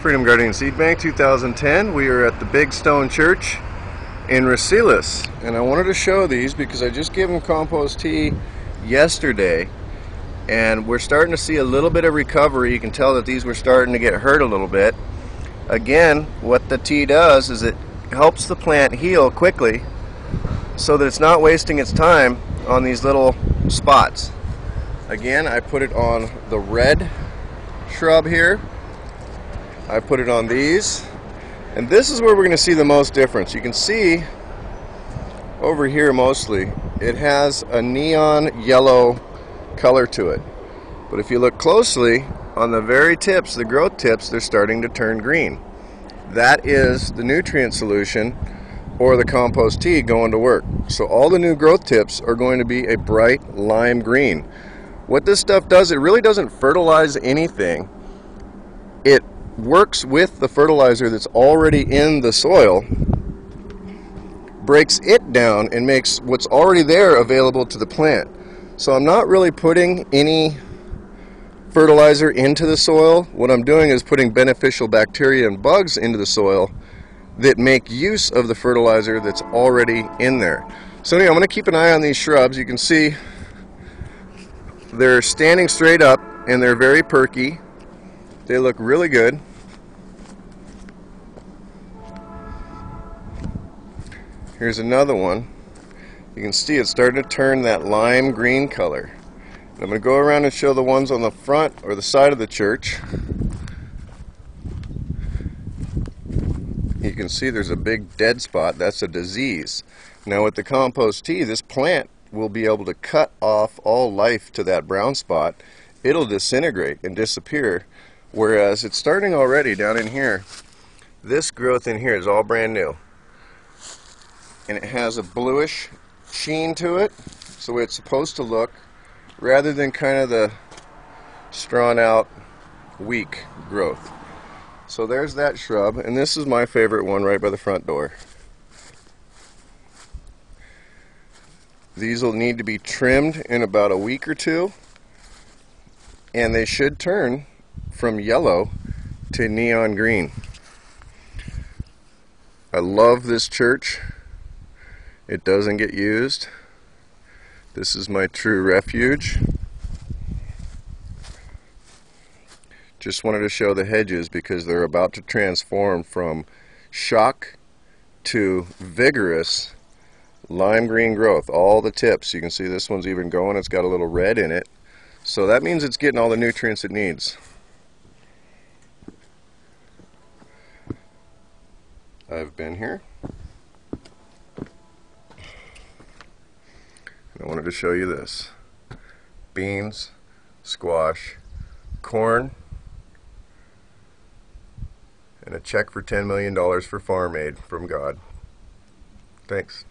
Freedom Guardian Seed Bank 2010. We are at the Big Stone Church in Racelius. And I wanted to show these because I just gave them compost tea yesterday. And we're starting to see a little bit of recovery. You can tell that these were starting to get hurt a little bit. Again, what the tea does is it helps the plant heal quickly so that it's not wasting its time on these little spots. Again, I put it on the red shrub here. I put it on these. And this is where we're going to see the most difference. You can see over here mostly, it has a neon yellow color to it. But if you look closely, on the very tips, the growth tips, they're starting to turn green. That is the nutrient solution or the compost tea going to work. So all the new growth tips are going to be a bright lime green. What this stuff does, it really doesn't fertilize anything. It works with the fertilizer that's already in the soil, breaks it down, and makes what's already there available to the plant. So I'm not really putting any fertilizer into the soil. What I'm doing is putting beneficial bacteria and bugs into the soil that make use of the fertilizer that's already in there. So anyway, I'm going to keep an eye on these shrubs. You can see they're standing straight up and they're very perky. They look really good. Here's another one. You can see it's starting to turn that lime green color. I'm going to go around and show the ones on the front or the side of the church. you can see there's a big dead spot. That's a disease. Now with the compost tea, this plant will be able to cut off all life to that brown spot. It'll disintegrate and disappear. Whereas it's starting already down in here. This growth in here is all brand new. And it has a bluish sheen to it. So it's supposed to look rather than kind of the strawn out weak growth. So there's that shrub, and this is my favorite one right by the front door. These will need to be trimmed in about a week or two, and they should turn from yellow to neon green. I love this church. It doesn't get used. This is my true refuge. Just wanted to show the hedges because they're about to transform from shock to vigorous lime green growth. All the tips, you can see this one's even going, it's got a little red in it. So that means it's getting all the nutrients it needs. I've been here. I wanted to show you this. Beans, squash, corn, and a check for $10 million for Farm Aid from God. Thanks.